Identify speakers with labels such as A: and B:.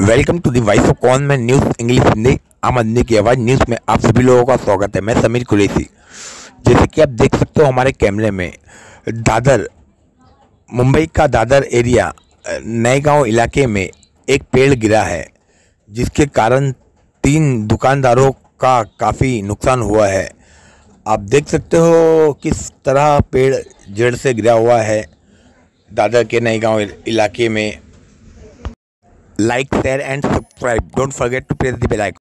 A: Welcome to the voice of cone में news English Hindi आम आदमी की आवाज़ न्यूज़ में आप सभी लोगों का स्वागत है। मैं समीर कुरैसी जैसे कि आप देख सकते हो हमारे कैमरे में, दादर, मुंबई का दादर एरिया, नए गाँव इलाके में एक पेड़ गिरा है, जिसके कारण तीन दुकानदारों का काफ़ी नुकसान हुआ है। आप देख सकते हो किस तरह पेड़ जड़ से गिरा हुआ है, दादर के नए गाँव इलाके में। Like share and subscribe. Don't forget to press the bell icon